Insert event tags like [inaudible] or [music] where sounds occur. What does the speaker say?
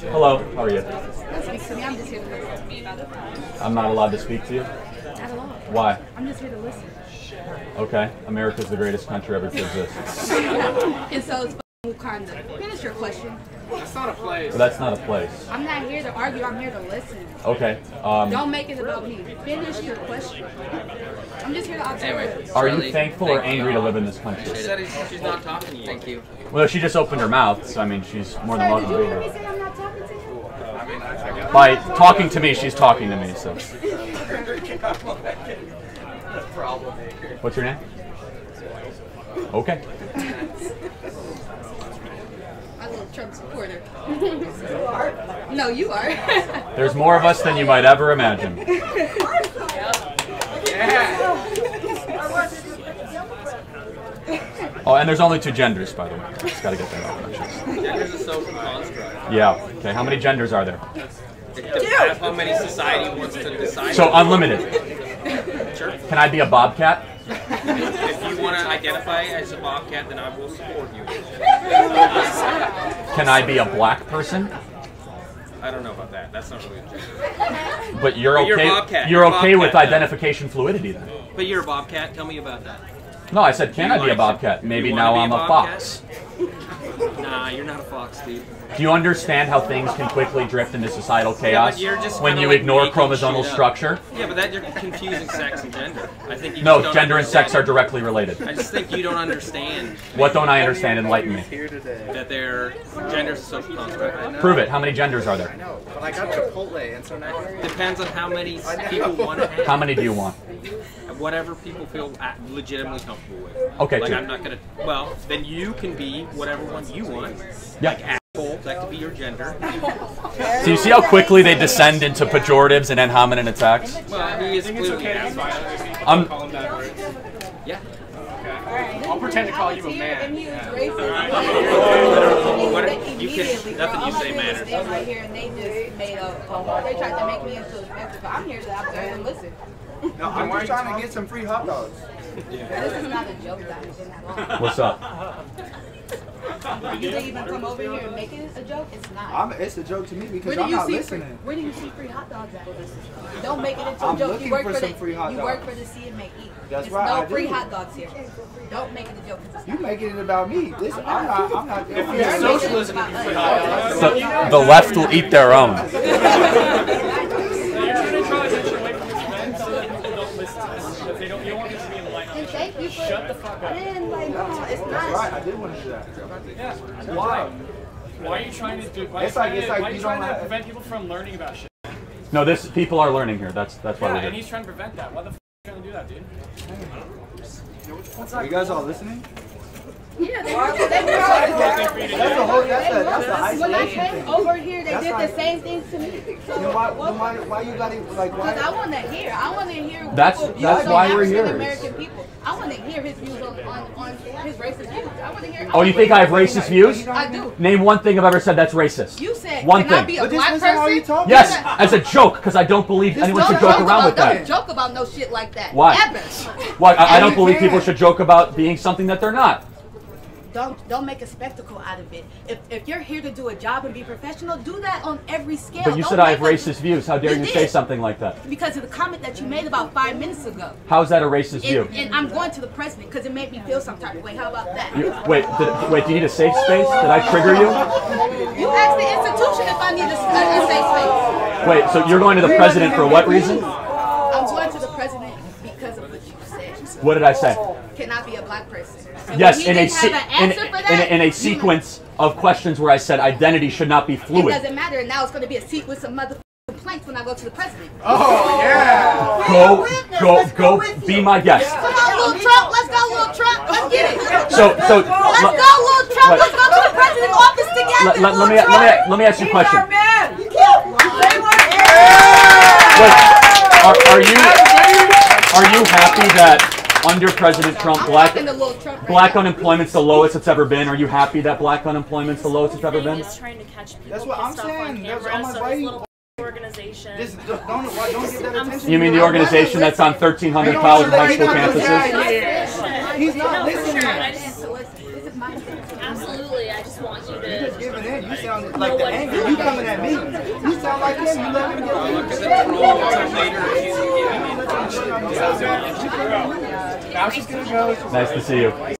Hello, how are you? Don't speak to me. I'm just here to listen. I'm not allowed to speak to you? Not at all. Why? I'm just here to listen. Okay, America's the greatest country ever to exist. [laughs] And so it's Wakanda. Finish your question. That's not a place. But that's not a place. I'm not here to argue. I'm here to listen. Okay, um, Don't make it about me. Finish your question. I'm just here to observe. Anyway, are you thankful or angry to live in this country? She said she's not talking to you. Thank you. Well, she just opened her mouth, so I mean, she's more than welcome to be here. say I'm not talking to you? By talking to me, she's talking to me, so. What's your name? Okay. I'm a little Trump supporter. no, you are. There's more of us than you might ever imagine. [laughs] Oh, and there's only two genders, by the way. Just gotta get that out. Gender's a social construct. Yeah. Okay. How many genders are there? It how many society wants to decide. So unlimited. Sure. Can I be a bobcat? If you want to identify as a bobcat, then I will support you. Can I be a black person? I don't know about that. That's not really a gender. But you're But you're okay. a bobcat. You're You're okay with bobcat, then. identification fluidity then? But you're a bobcat. Tell me about that. No, I said, can I be a bobcat? Maybe now a I'm a bobcat? fox. [laughs] Nah, you're not a fox, dude. Do you understand how things can quickly drift into societal chaos you're just when you like ignore chromosomal structure? Yeah, but that you're confusing sex and gender. I think you No, just don't gender and sex are directly related. I just think you don't understand What don't I understand? Enlighten me. that their gender's a social construct. Prove it. How many genders are there? No, but I got Chipotle, and so now Depends on how many people want to [laughs] have. How many do you want? Whatever people feel legitimately comfortable with. Okay, Like two. I'm not gonna. Well, then you can be whatever one you want. Yeah. Like asshole, that could be your gender. So you see how quickly they descend into pejoratives and ad hominem attacks? Well, he is clearly an asshole. I'm, Yeah. I'll pretend to call you a And man. he was racist. What- They you can- immediately, nothing you I'm say up here to matters. stand right here and they just made a, a they tried to make me into a defensive. But I'm here to observe and listen. no, I'm just trying to get some free hot dogs. This is not a joke, guys. what's up? Did they even come over here and make it a joke? It's not. I'm, it's a joke to me because do I'm not see free, listening. where do you see free hot dogs at? Don't make it into a I'm joke. You work for for, some the free hot you work dogs. for the see and make eat. That's There's right, no I free do. hot dogs here. Don't make it a joke. 'cause it's You not. making it about me. This, I'm not. I'm not. You're socialism, about you free us. The, the left will eat their own. [laughs] You're trying to draw attention away from your friends so that people don't listen to us. If they don't, you don't want them to be in the light. And thank you for Shut the fuck up. Man, like, no, it's That's not. right. I did want to do that. Yeah. Why? Why are you trying to do? Why It's are like- you trying, it's to, like why are you you trying to prevent people from learning about shit? No, this people are learning here. That's that's why Yeah, we're and here. he's trying to prevent that. Why the f are you trying to do that, dude? Are you guys all listening? Yeah, they were. They were. That's a whole. That's a. That's an When I came thing. over here, they That's did the same thing to me. Then why? Then why? Why you got it? Like Because I want to hear. I want to hear. That's- that's views why we're here. American people. I want to hear his views on, on, on his racist views. I want to hear. Oh, you think I have racist views? I do. Name one thing I've ever said that's racist. You said One can I thing. be a But black isn't how you person? talk. Yes, as a joke, because I don't believe anyone should joke joke around about, with Don't that. joke about no shit like that. Why? Ever. Why? I, I don't believe people should joke about being something that they're not. Don't don't make a spectacle out of it. If, if you're here to do a job and be professional, do that on every scale. But you Don't said I have make a- racist views. How dare You you say something like that? Because of the comment that you made about five minutes ago. How is that a racist view? And, and I'm going to the president because it made me feel some type of way. How about that? You, wait, did, wait. Do you need a safe space? Did I trigger you? You asked the institution if I need a, a, a safe space. Wait. So you're going to the president for what reason? I'm going to the president because of what you said. What did I say? Cannot be a black person? And Yes, when he in a, se- an in, answer in, a, in a you- sequence of questions where I said identity should not be fluid. It doesn't matter. And now it's going to be a sequence of mother complaints when I go to the president. Oh yeah. Go, go, go. Be my guest. Come on, little Trump. Let's go, little Trump. Let's get it. So, so. Let's go, little Trump. Let- Let's go to the president's office together. Let, let, let me little let me let me ask you a question. You can't. Wait, are, are you are you happy that under President Trump, black talking to Trump right black unemployment's the lowest it's ever been? Are you happy that black unemployment's the lowest it's ever been? Is trying to catch people That's what I'm pissed on saying. That's- camera, I'm like, so [laughs] why this you- organization. This don't don't, give that [laughs] attention. You mean the organization that's on 1,300 Don't college and high school not do that. campuses? He's not listening. sure. I just, So listen, this is my absolutely, I just want you You're just to. giving in. You sound sound like the anger. You coming at me. You sound like him. You let him get Look at the troll later. She's giving me Now she's gonna go. Nice to see you.